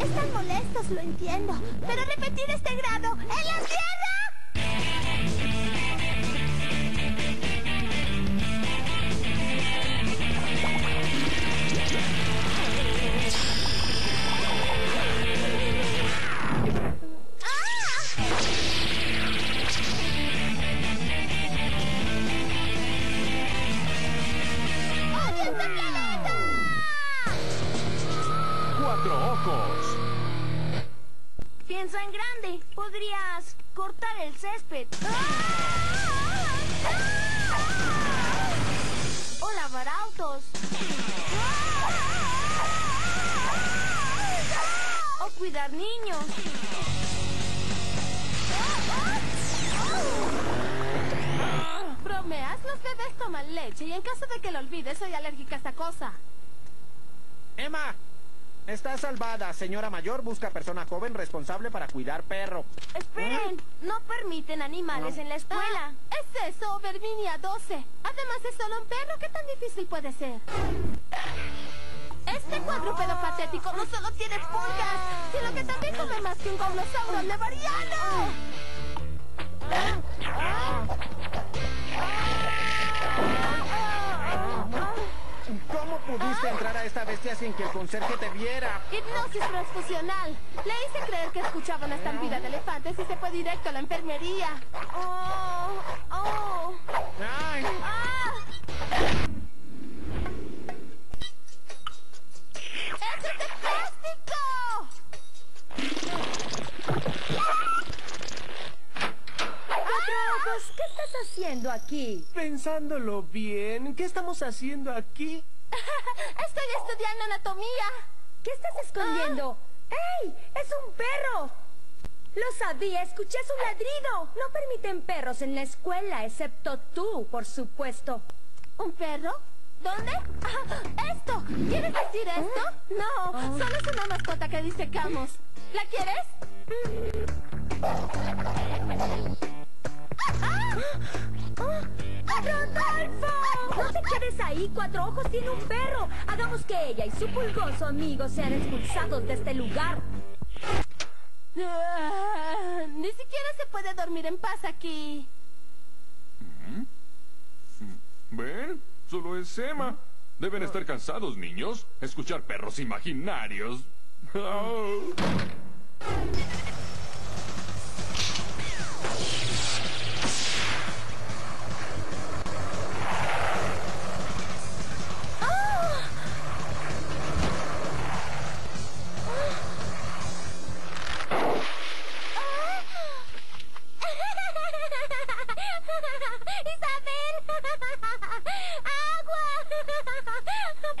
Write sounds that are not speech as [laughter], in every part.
Están molestos, lo entiendo. Pero repetir este grado en la tierra. Cuatro ojos. Piensa en grande. Podrías cortar el césped. O lavar autos. O cuidar niños. Bromeas, los bebés toman leche y en caso de que lo olvides soy alérgica a esta cosa. Emma. Está salvada. Señora mayor busca persona joven responsable para cuidar perro. Esperen, no permiten animales en la escuela. Ah, es eso, Verminia 12. Además es solo un perro, ¿qué tan difícil puede ser? Este cuadrúpedo patético no solo tiene pulgas, sino que también come más que un goblosauro levariano. Pudiste entrar a esta bestia sin que el conserje te viera? Hipnosis transfusional. Le hice creer que escuchaba una estampida de elefantes y se fue directo a la enfermería. Oh, oh. Ay, ¡Ah! ¡Eso es de plástico! Ojos, ¿qué estás haciendo aquí? Pensándolo bien, ¿qué estamos haciendo aquí? [laughs] Estoy estudiando anatomía. ¿Qué estás escondiendo? ¡Ey! ¡Es un perro! Lo sabía, escuché su ladrido. No permiten perros en la escuela, excepto tú, por supuesto. ¿Un perro? ¿Dónde? Ah, [laughs] ¡Esto! ¿Quieres decir esto? No, solo es una mascota que disecamos. ¿La quieres? [laughs] ¡Rodolfo! No te quedes ahí, Cuatro Ojos tiene un perro. Hagamos que ella y su pulgoso amigo sean expulsados de este lugar. Ah, ni siquiera se puede dormir en paz aquí. ¿Ven? Solo es Emma. Deben estar cansados, niños. Escuchar perros imaginarios. [laughs]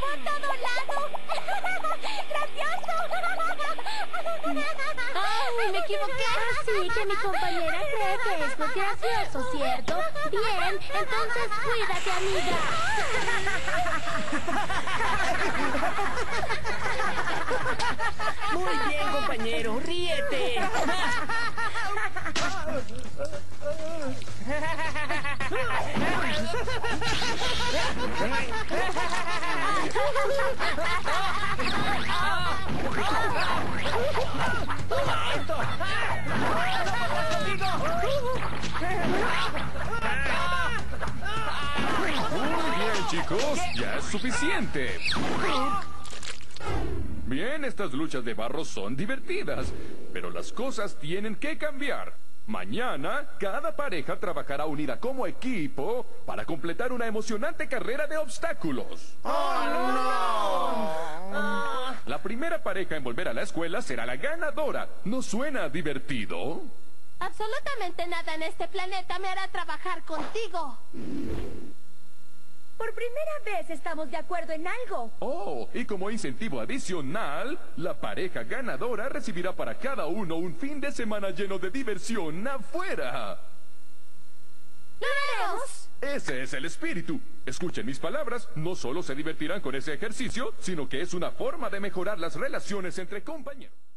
¡Por todo lado! ¡Gracioso! ¡Ay, me equivoqué! Así que mi compañera cree que esto es gracioso, ¿cierto? Bien, entonces cuídate, amiga. Muy bien, compañero, ríete. Muy bien, chicos. Ya es suficiente. Bien, estas luchas de barro son divertidas, pero las cosas tienen que cambiar. Mañana, cada pareja trabajará unida como equipo para completar una emocionante carrera de obstáculos. La primera pareja en volver a la escuela será la ganadora. ¿No suena divertido? Absolutamente nada en este planeta me hará trabajar contigo. Primera vez estamos de acuerdo en algo. Oh, y como incentivo adicional, la pareja ganadora recibirá para cada uno un fin de semana lleno de diversión afuera. ¡Lo haremos! Ese es el espíritu. Escuchen mis palabras, no solo se divertirán con ese ejercicio, sino que es una forma de mejorar las relaciones entre compañeros.